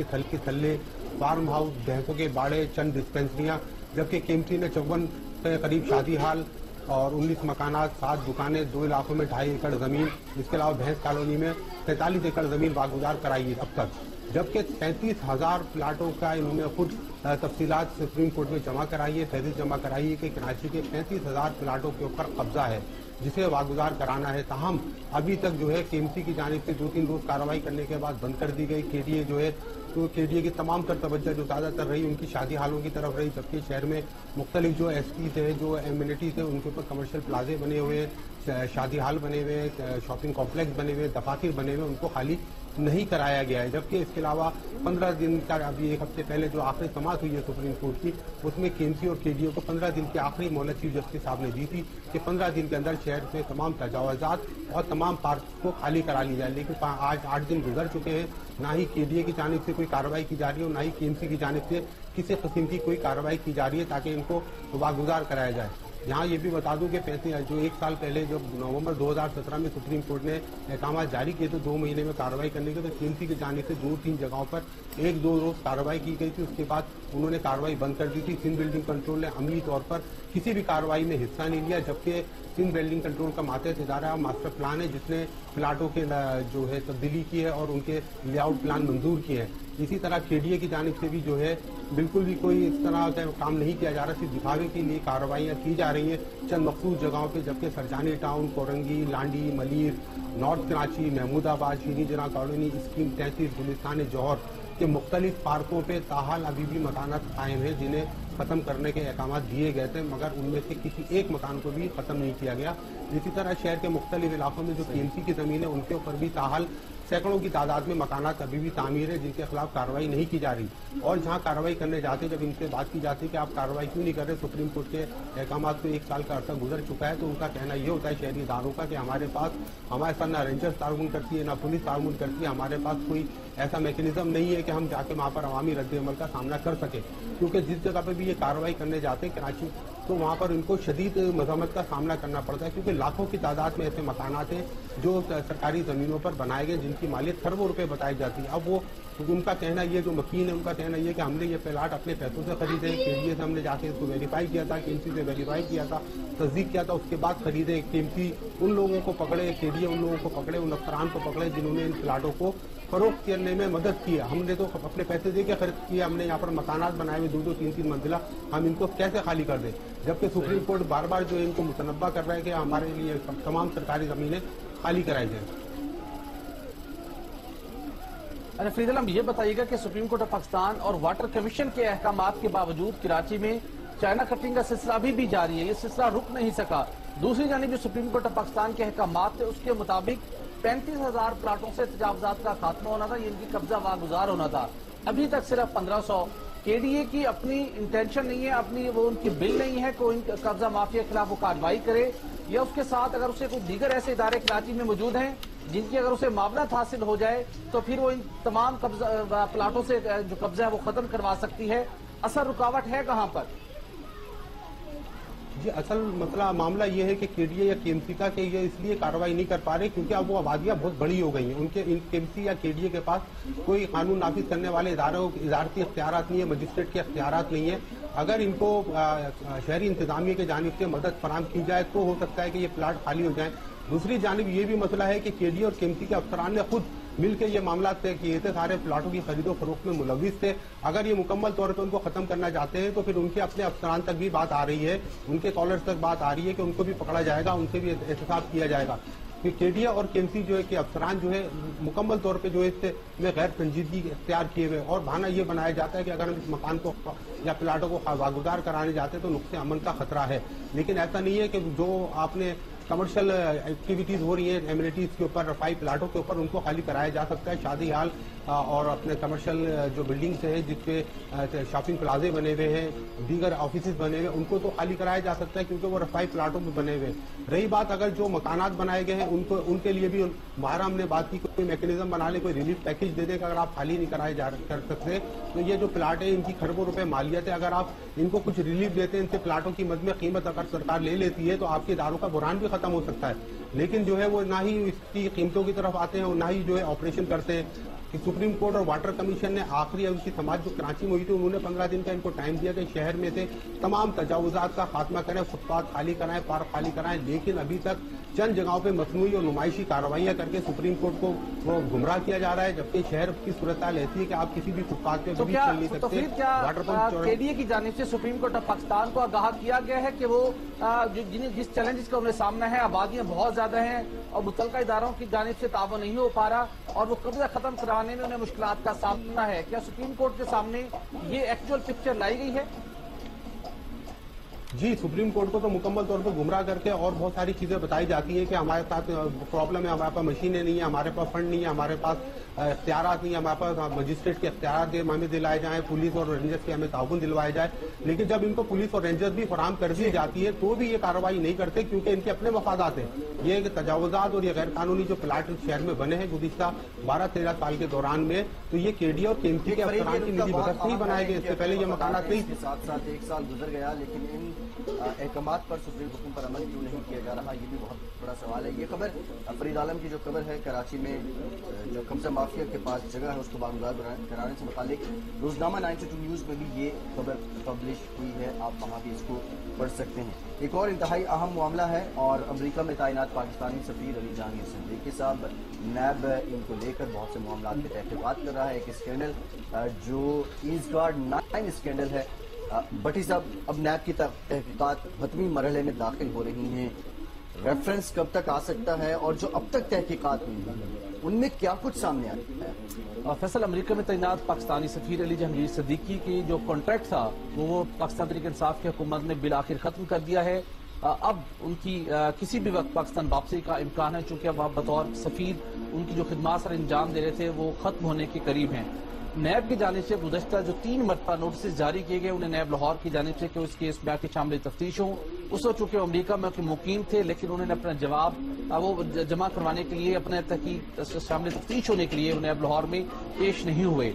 کے تھل کے تھلے فارم ہاؤس بھینسوں کے باڑے، چند ڈسپینسریاں جبکہ کیمٹری نے چوبن سے قریب شادی ہال اور انیس مکانات، سات دکانیں، دو علاقوں میں ڈھائی ایکڑ زمین، اس کے علاوہ بھینس کالونی میں سینتالیس ایکڑ زمین باگزار کرائی ہے اب تک۔ جبکہ تینتیس ہزار پلاٹوں کا انہوں نے خود تفصیلات سپریم کورٹ میں جمع کرائیے، فہرست جمع کرائیے کہ کراچی کے پینتیس ہزار پلاٹوں کے اوپر قبضہ ہے، جسے واگزار کرانا ہے۔ تاہم، ابھی تک جو ہے کیمسی سی کی جانب سے دو تین روز کارروائی کرنے کے بعد بند کر دی گئی۔ کے ڈی اے جو ہے، تو کے ڈی اے کی تمام تر توجہ جو زیادہ تر رہی، ان کی شادی حالوں کی طرف رہی، جبکہ شہر میں مختلف جو ایس ٹیز ہیں، جو ایمینٹیز ہیں، ان کے اوپر کمرشل پلازے بنے ہوئے شادی ہال بنے ہوئے شاپنگ کمپلیکس بنے ہوئے دفاتر بنے ہوئے ان کو خالی نہیں کرایا گیا ہے۔ جبکہ اس کے علاوہ پندرہ دن کا ابھی ایک ہفتے پہلے جو آخری تمام سماعت ہوئی ہے سپریم کورٹ کی، اس میں کیمسی اور کے ڈی او کو پندرہ دن کی آخری مہلت چیف جسٹس صاحب نے دی تھی کہ پندرہ دن کے اندر شہر میں تمام تجاوزات اور تمام پارک کو خالی کرا لی جائے، لیکن آج آٹھ دن گزر چکے ہیں۔ نہ ہی کے ڈی اے کی جانب سے کوئی کارروائی کی جا رہی ہے اور نہ ہی کے ایم سی کی جانب سے کسی قسم کی کوئی کارروائی کی جا رہی ہے تاکہ ان کو واگزار کرایا جائے۔ یہاں یہ بھی بتا دوں کہ پینتیس جو ایک سال پہلے جب نومبر دو ہزار سترہ میں سپریم کورٹ نے احکامات جاری کیے تو دو مہینے میں کارروائی کرنے کے تو ٹیمسی کے جانے سے دو تین جگہوں پر ایک دو روز کارروائی کی گئی تھی۔ اس کے بعد انہوں نے کارروائی بند کر دی تھی۔ سندھ بلڈنگ کنٹرول نے عملی طور پر کسی بھی کارروائی میں حصہ نہیں لیا، جبکہ سندھ بلڈنگ کنٹرول کا ماتحت ادارہ ماسٹر پلان ہے، جس نے پلاٹوں کے، جو ہے، تبدیلی کی ہے اور ان کے لے آؤٹ پلان منظور کیے ہیں۔ اسی طرح کے ڈی اے کی جانب سے بھی جو ہے بالکل بھی کوئی اس طرح کا کام نہیں کیا جا رہا، صرف دکھاوے کے لیے کارروائیاں کی جا رہی ہیں۔ چند مخصوص جگہوں پہ جبکہ Surjani town, Korangi, Landhi, Malir, north Karachi, Mahmoodabad شینی جنا کالونی، اسکیم تینتیس، گلستان، جوہر کے مختلف پارکوں پہ تاحال ابھی بھی مکانات قائم ہیں جنہیں ختم کرنے کے احکامات دیے گئے تھے، مگر ان میں سے کسی ایک مکان کو بھی ختم نہیں کیا گیا۔ اسی طرح شہر کے مختلف علاقوں میں جو پی ایم سی کی زمین ہے، ان کے اوپر بھی تاحال سینکڑوں کی تعداد میں مکانات ابھی بھی تعمیر ہے جن کے خلاف کاروائی نہیں کی جا رہی۔ اور جہاں کاروائی کرنے جاتے جب ان سے بات کی جاتی ہے کہ آپ کاروائی کیوں نہیں کر رہے، سپریم کورٹ کے احکامات کو ایک سال کا عرصہ گزر چکا ہے، تو ان کا کہنا یہ ہوتا ہے شہری اداروں کا کہ ہمارے پاس، ہمارے ساتھ نہ رینجرس تعاون کرتی ہے، نہ پولیس تعاون کرتی ہے، ہمارے پاس کوئی ایسا میکنزم نہیں ہے کہ ہم جا کے وہاں پر عوامی رد عمل کا سامنا کر سکے کیونکہ جس جگہ پہ بھی یہ کاروائی کرنے جاتے ہیں، کراچی تو وہاں پر ان کو شدید مذمت کا سامنا کرنا پڑتا ہے، کیونکہ لاکھوں کی تعداد میں ایسے مکانات ہیں جو سرکاری زمینوں پر بنائے گئے، جن کی مالیت خربوں روپے بتائی جاتی ہے۔ اب وہ ان کا کہنا یہ، جو مکین ہے، ان کا کہنا یہ کہ ہم نے یہ پلاٹ اپنے پیسوں سے خریدے کے لیے سے ہم نے جا کے اس کو ویریفائی کیا تھا قیمتی سے ویریفائی کیا تھا، تصدیق کیا تھا، اس کے بعد خریدے قیمتی ان لوگوں کو پکڑے کے لیے ان لوگوں کو پکڑے، ان افسران کو پکڑے، جنہوں نے ان پلاٹوں کو فروخت کرنے میں مدد کی ہم نے تو اپنے پیسے دے کے خرچ کیا، ہم نے یہاں پر مکانات بنائے ہوئے، دو دو تین تین منزلہ، ہم ان کو کیسے خالی کر دیں؟ جبکہ سپریم کورٹ بار بار جو ان کو متنبع کر رہا ہے کہ ہمارے لیے تمام سرکاری زمینیں خالی کرائی جائیں ارے فرید علم یہ بتائیے گا کہ سپریم کورٹ آف پاکستان اور واٹر کمیشن کے احکامات کے باوجود کراچی میں چائنا کٹنگ کا سلسلہ ابھی بھی جاری ہے، یہ سلسلہ رک نہیں سکا۔ دوسری جانب، جو سپریم کورٹ آف پاکستان کے احکامات تھے، اس کے مطابق پینتیس ہزار پلاٹوں سے تجاوزات کا خاتمہ ہونا تھا، یہ ان کی قبضہ واگزار ہونا تھا۔ ابھی تک صرف پندرہ سو کے ڈی اے کی اپنی انٹینشن نہیں ہے، اپنی وہ ان کی بل نہیں ہے، کوئی ان قبضہ مافیا کے خلاف وہ کاروائی کرے، یا اس کے ساتھ اگر اسے کوئی دیگر ایسے ادارے کراچی میں موجود ہیں جن کی اگر اسے معاملات حاصل ہو جائے، تو پھر وہ ان تمام قبضہ، پلاٹوں سے جو قبضہ ہے وہ ختم کروا سکتی ہے۔ اثر رکاوٹ ہے کہاں پر؟ جی اصل مسئلہ، معاملہ یہ ہے کہ کیڈیا یا کے ایم سی کا کہ یہ اس لیے کاروائی نہیں کر پا رہے کیونکہ اب وہ آبادیاں بہت بڑی ہو گئی ہیں۔ ان کے کے ایم سی یا کیڈیا کے پاس کوئی قانون نافذ کرنے والے اداروں، ادارتی اختیارات نہیں ہے مجسٹریٹ کے اختیارات نہیں ہیں۔ اگر ان کو شہری انتظامیہ کے جانب سے مدد فراہم کی جائے تو ہو سکتا ہے کہ یہ پلاٹ خالی ہو جائیں۔ دوسری جانب یہ بھی مسئلہ ہے کہ کیڈیا اور کے ایم سی کے افسران نے خود مل کے یہ معاملات طے کیے تھے، سارے پلاٹوں کی خرید و فروخت میں ملوث تھے۔ اگر یہ مکمل طور پہ ان کو ختم کرنا چاہتے ہیں تو پھر ان کے اپنے افسران تک بھی بات آ رہی ہے۔ ان کے کالرز تک بات آ رہی ہے کہ ان کو بھی پکڑا جائے گا، ان سے بھی احتساب کیا جائے گا۔ کے ڈی اور کے سی جو ہے کہ افسران جو ہے مکمل طور پہ جو ہے اس سے میں غیر سنجیدگی اختیار کیے ہوئے اور بہانہ یہ بنایا جاتا ہے کہ اگر ہم اس مکان کو یا پلاٹوں کو واگزار کرانے جاتے ہیں تو نقص امن کا خطرہ ہے۔ لیکن ایسا نہیں ہے کہ جو آپ نے کمرشل ایکٹیویٹیز ہو رہی ہیں ایمینٹیز کے اوپر رفائی پلاٹوں کے اوپر ان کو خالی کرایا جا سکتا ہے شادی حال اور اپنے کمرشل جو بلڈنگس ہیں، جس پہ شاپنگ پلازے بنے ہوئے ہیں، دیگر آفیسز بنے ہوئے ان کو تو خالی کرایا جا سکتا ہے کیونکہ وہ رفائی پلاٹوں میں بنے ہوئے رہی بات اگر جو مکانات بنائے گئے ہیں، ان کو، ان کے لیے بھی باہر ہم نے بات کی، کوئی میکنزم بنا لے، کوئی ریلیف پیکج دے دے کہ اگر آپ خالی نہیں کرائے جا کر سکتے تو یہ جو پلاٹ ہے ان کی کھربوں روپے مالیت ہے اگر آپ ان کو کچھ ریلیف دیتے ہیں، ان سے پلاٹوں کی مد میں قیمت اگر سرکار لے لیتی ہے، تو آپ کے اداروں کا بران بھی ختم ہو سکتا ہے۔ لیکن جو ہے، وہ نہ ہی اس کی قیمتوں کی طرف آتے ہیں اور نہ ہی جو ہے آپریشن کرتے ہیں۔ کہ سپریم کورٹ اور واٹر کمیشن نے آخری اویسی سماج جو کراچی میں ہوئی تھی، انہوں نے پندرہ دن کا ان کو ٹائم دیا کہ شہر میں سے تمام تجاوزات کا خاتمہ کریں، فٹ پاتھ خالی کرائیں، پارک خالی کرائیں، لیکن ابھی تک چند جگہوں پہ مصنوعی اور نمائشی کاروائیاں کر کے سپریم کورٹ کو گمراہ کیا جا رہا ہے جبکہ شہر کی صورتحال ایسی ہے کہ آپ کسی بھی فٹپاتھ پہ بھی چل نہیں سکتے واٹر پمپ کے کی جانب سے سپریم کورٹ آف پاکستان کو آگاہ کیا گیا ہے کہ وہ جس چیلنجز کا انہیں سامنا ہے آبادیاں بہت زیادہ ہیں اور متعلقہ اداروں کی جانب سے تعاون نہیں ہو پا رہا اور وہ قبضہ ختم کرانے میں انہیں مشکلات کا سامنا ہے۔ کیا سپریم کورٹ کے سامنے یہ ایکچول پکچر لائی گئی ہے؟ جی سپریم کورٹ کو تو مکمل طور پر گمراہ کر کے اور بہت ساری چیزیں بتائی جاتی ہیں کہ ہمارے ساتھ پرابلم ہے، ہمارے پاس مشینیں نہیں ہیں ہمارے پاس فنڈ نہیں ہے، ہمارے پاس اختیارات نہیں ہیں، ہمارے پاس مجسٹریٹ کے اختیارات ہمیں دلائے جائیں، پولیس اور رینجرس کے ہمیں تعاون دلوائے جائے۔ لیکن جب ان کو پولیس اور رینجر بھی فراہم کر دی جاتی ہے تو بھی یہ کارروائی نہیں کرتے کیونکہ ان کے اپنے مفادات ہیں۔ یہ تجاوزات اور یہ غیر قانونی جو پلاٹ شہر میں بنے ہیں گزشتہ بارہ تیرہ سال کے دوران میں تو یہ کے ڈی اور کے ایم کے افسران کی نجی بچت نہیں بنائے گئے اس سے پہلے یہ مکانات نہیں ساتھ ساتھ ایک سال گزر گیا لیکن احکامات پر سپریم حکم پر عمل کیوں نہیں کیا جا رہا؟ یہ بھی بہت بڑا سوال ہے۔ یہ خبر فرید عالم کی جو خبر ہے، کراچی میں جو قبضہ مافیا کے پاس جگہ ہے، اس کو بامداد کرانے سے متعلق روزنامہ نائنٹی ٹو نیوز میں بھی یہ خبر پبلش ہوئی ہے۔ آپ وہاں بھی اس کو پڑھ سکتے ہیں۔ ایک اور انتہائی اہم معاملہ ہے اور امریکہ میں تعینات پاکستانی سفیر علی جہانگیر صدیقی صاحب نیب، ان کو لے کر بہت سے معاملات میں تحقیقات کر رہا ہے۔ ایک اسکینڈل جو ایز گارڈ نائن اسکینڈل ہے۔ بٹی صاحب، اب نیب کی تحقیقات حتمی مرحلے میں داخل ہو رہی ہیں۔ ریفرنس کب تک آ سکتا ہے اور جو اب تک تحقیقات ہوئی ان میں کیا کچھ سامنے آتا ہے؟ فیصل، امریکہ میں تعینات، پاکستانی سفیر علی جہانگیر صدیقی کی جو کانٹریکٹ تھا، وہ پاکستان تحریک انصاف کی حکومت نے بالآخر ختم کر دیا ہے۔ اب ان کی کسی بھی وقت پاکستان واپسی کا امکان ہے، چونکہ اب آپ بطور سفیر ان کی جو خدمات سر انجام دے رہے تھے، وہ ختم ہونے کے قریب ہیں۔ نیب کی جانب سے گزشتہ جو تین مرتبہ نوٹسز جاری کیے گئے، انہیں نیب لاہور کی جانب سے کہ اس کیس میں کی شامل تفتیش ہوں۔ اس وقت چونکہ امریکہ میں مقیم تھے، لیکن انہوں نے اپنا جواب، وہ جمع کروانے کے لیے اپنے تحقیق شامل تفتیش ہونے کے لیے نیب لاہور میں پیش نہیں ہوئے۔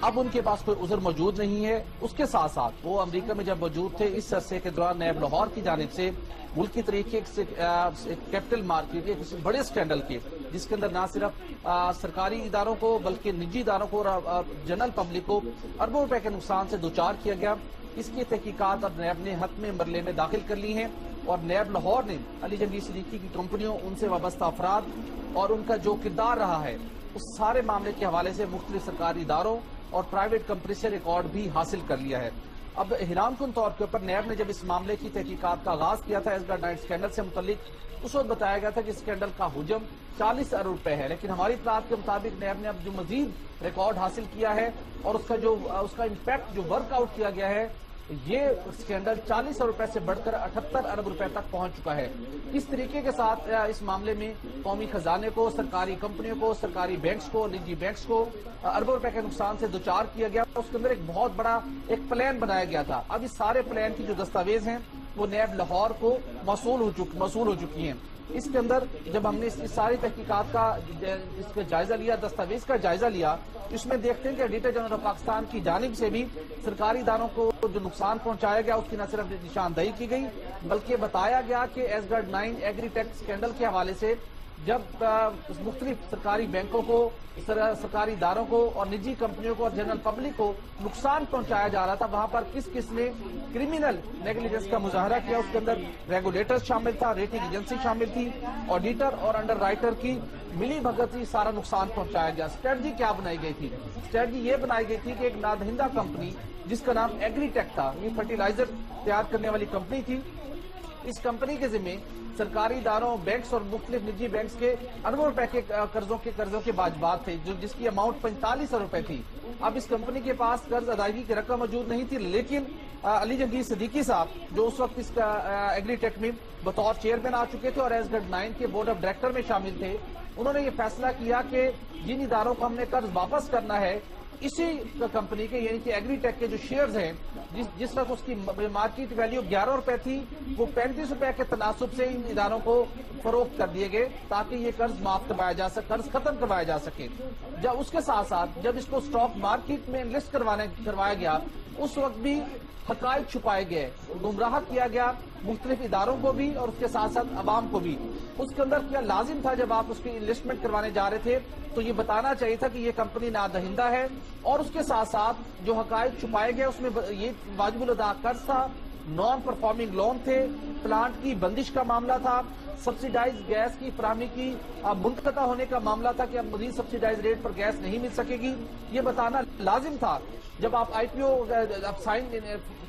اب ان کے پاس کوئی عذر موجود نہیں ہے۔ اس کے ساتھ ساتھ وہ امریکہ میں جب موجود تھے، اس عرصے کے دوران نیب لاہور کی جانب سے ملکی طریقے سے کیپٹل مارکیٹ ایک بڑے سکینڈل کے، جس کے اندر نہ صرف سرکاری اداروں کو بلکہ نجی اداروں کو اور جنرل پبلک کو اربوں روپے کے نقصان سے دوچار کیا گیا۔ اس کی تحقیقات اب نیب نے حتم مرلے میں داخل کر لی ہیں اور نیب لاہور نے علی جنگی صدیقی کی کمپنیوں، ان سے وابستہ افراد اور ان کا جو کردار رہا ہے، اس سارے معاملے کے حوالے سے مختلف سرکاری اداروں اور پرائیویٹ کمپنی سے ریکارڈ بھی حاصل کر لیا ہے۔ اب حیران کن طور کے اوپر نیب نے جب اس معاملے کی تحقیقات کا آغاز کیا تھا ایسگر نائٹ سکینڈل سے متعلق، اس وقت بتایا گیا تھا کہ اسکینڈل کا حجم چالیس ارب روپے ہے۔ لیکن ہماری اطلاعات کے مطابق نیب نے اب جو مزید ریکارڈ حاصل کیا ہے اور اس کا جو، اس کا امپیکٹ جو ورک آؤٹ کیا گیا ہے یہ اسکینڈل چالیس ارب روپے سے بڑھ کر اٹھتر ارب روپے تک پہنچ چکا ہے۔ اس طریقے کے ساتھ اس معاملے میں قومی خزانے کو، سرکاری کمپنیوں کو، سرکاری بینکس کو، نجی بینکس کو اربوں روپے کے نقصان سے دوچار کیا گیا۔ اس کے اندر ایک بہت بڑا ایک پلان بنایا گیا تھا۔ اب اس سارے پلان کی جو دستاویز ہیں، وہ نیب لاہور کو موصول ہو چکی ہیں۔ اس کے اندر جب ہم نے اس ساری تحقیقات کا اس کا جائزہ لیا، دستاویز کا جائزہ لیا، اس میں دیکھتے ہیں کہ ایڈیٹر جنرل آف پاکستان کی جانب سے بھی سرکاری اداروں کو جو نقصان پہنچایا گیا، اس کی نہ صرف نشاندہی کی گئی، بلکہ بتایا گیا کہ S grid nine agri tech scandal کے حوالے سے جب مختلف سرکاری بینکوں کو سرکاری اداروں کو اور نجی کمپنیوں کو اور جنرل پبلک کو نقصان پہنچایا جا رہا تھا، وہاں پر کس کس نے کرمینل نیگلیجنس کا مظاہرہ کیا؟ اس کے اندر ریگولیٹر شامل تھا ریٹنگ ایجنسی شامل تھی آڈیٹر اور انڈر رائٹر کی ملی بھگت ہی سارا نقصان پہنچایا گیا۔ اسٹریٹجی کیا بنائی گئی تھی؟ اسٹریٹجی یہ بنائی گئی تھی کہ ایک نادہندہ کمپنی، جس کا نام ایگری ٹیک تھا، یہ فرٹیلائزر تیار کرنے والی کمپنی تھی اس کمپنی کے ذمہ سرکاری اداروں بینکس اور مختلف نجی بینکس کے انور روپے کے قرضوں کے قرضوں کے باجبات تھے جس کی اماؤنٹ پینتالیس روپے تھی۔ اب اس کمپنی کے پاس قرض ادائیگی کی رقم موجود نہیں تھی، لیکن علی جنگیر صدیقی صاحب، جو اس وقت اس کا ایگری ٹیک میں بطور چیئرمین آ چکے تھے اور ایس گڈ نائن کے بورڈ آف ڈائریکٹر میں شامل تھے، انہوں نے یہ فیصلہ کیا کہ جن اداروں کو ہم نے قرض واپس کرنا ہے اسی کمپنی کے یعنی کہ ایگری ٹیک کے جو شیئرز ہیں، جس جس وقت اس کی مارکیٹ ویلیو گیارہ روپے تھی، وہ پینتیس روپے کے تناسب سے ان اداروں کو فروخت کر دیے گئے تاکہ یہ قرض معاف کروایا جا سکے، قرض ختم کروایا جا سکے۔ جب اس کے ساتھ ساتھ جب اس کو سٹاک مارکیٹ میں انویسٹ کروانے، کروایا گیا، اس وقت بھی حقائق چھپائے گئے، گمراہ کیا گیا مختلف اداروں کو بھی اور اس کے ساتھ ساتھ عوام کو بھی۔ اس کے اندر کیا لازم تھا جب آپ اس کی انویسٹمنٹ کروانے جا رہے تھے؟ تو یہ بتانا چاہیے تھا کہ یہ کمپنی نادہندہ ہے اور اس کے ساتھ ساتھ جو حقائق چھپائے گئے، اس میں یہ واجب الادا قرض تھا نان پرفارمنگ لون تھے. پلانٹ کی بندش کا معاملہ تھا. سبسیڈائز گیس کی فراہمی کی. منقطع ہونے کا معاملہ تھا کہ اب مزید سبسیڈائز ریٹ پر گیس نہیں مل سکے گی. یہ بتانا لازم تھا. جب آپ آئی پی او سائن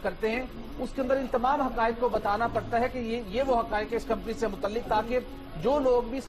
کرتے ہیں، اس کے اندر ان تمام حقائق کو بتانا پڑتا ہے کہ یہ وہ حقائق اس کمپنی سے متعلق تاکہ جو لوگ بھی